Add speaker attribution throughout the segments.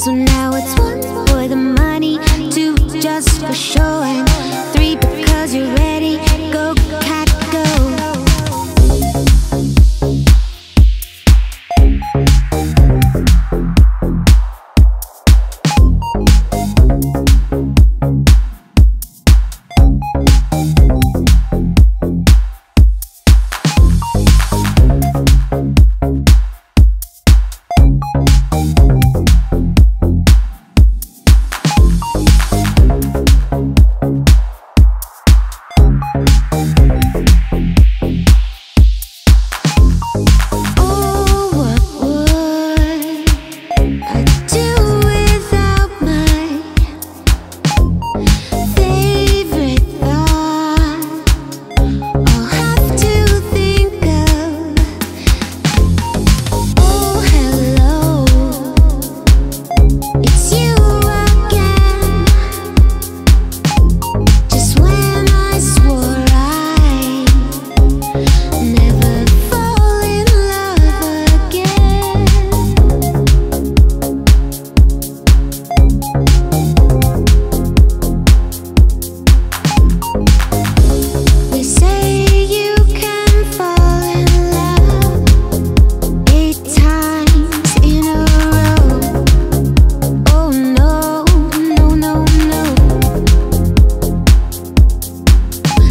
Speaker 1: So now it's one for the money, two just for show.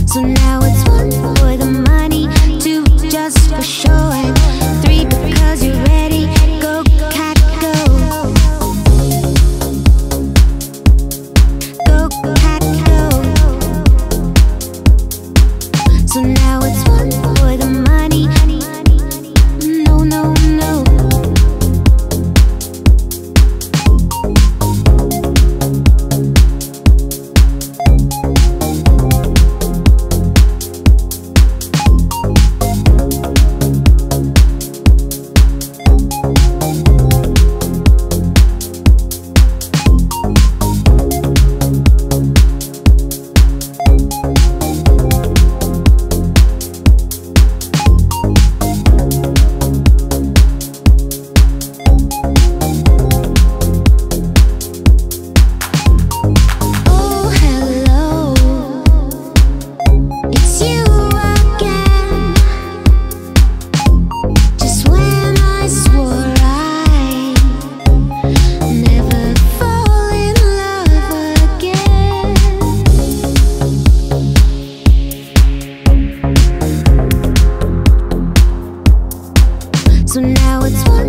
Speaker 1: So now now it's one